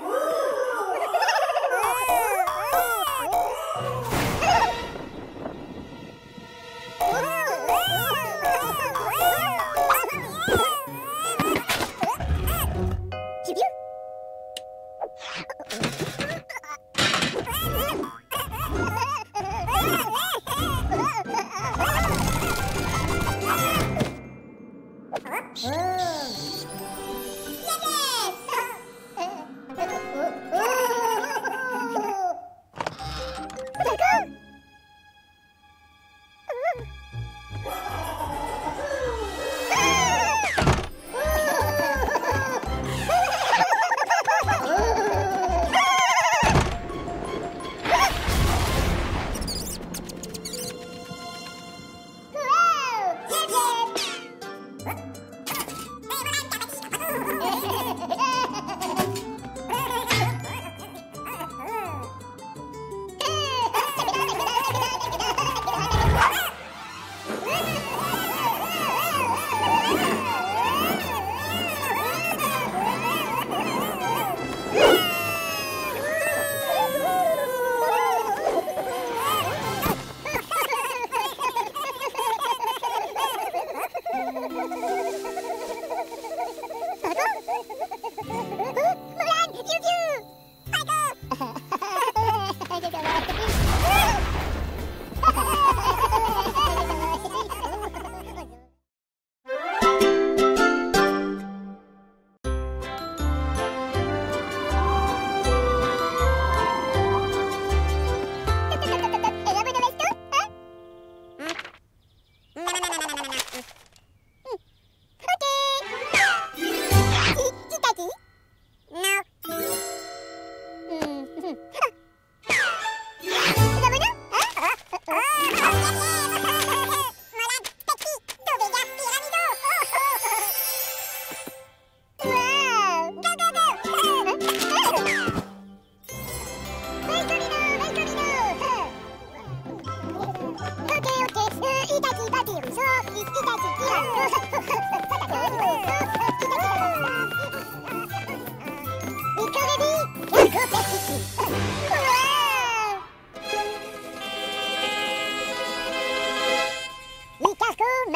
Woo!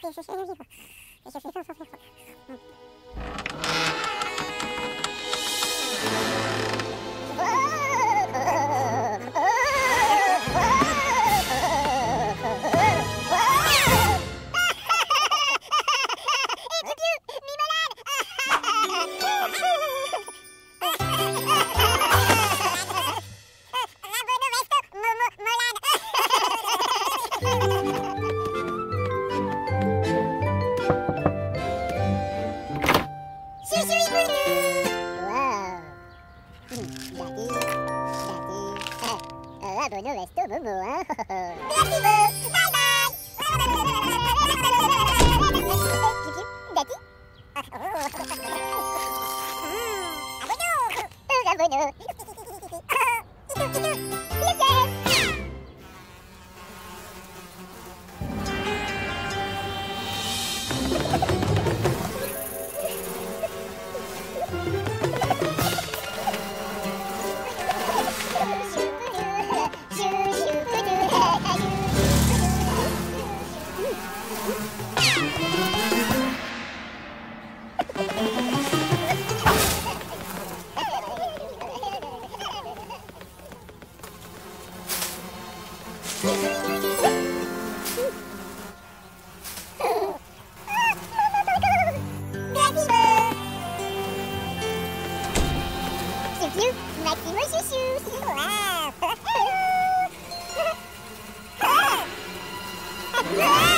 可以试试这个这个这个这个这个这个这个这个 Daddy, Daddy Ah, bonne resto, Momo, you. Like you where's your shoes. Wow.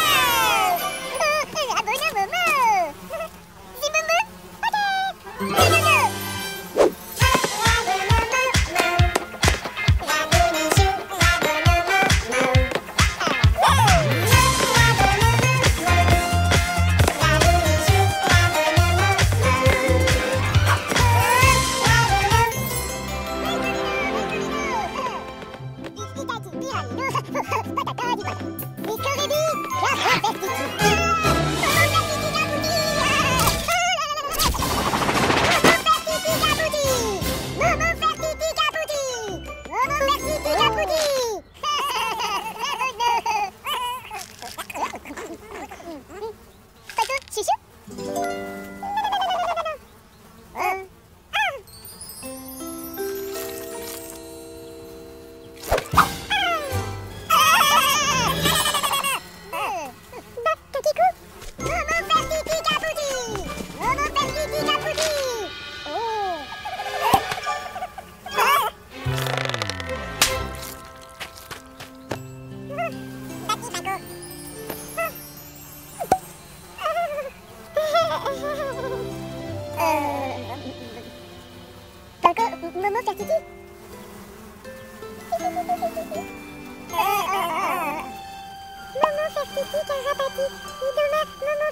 Titi Carapati, Idona, Momo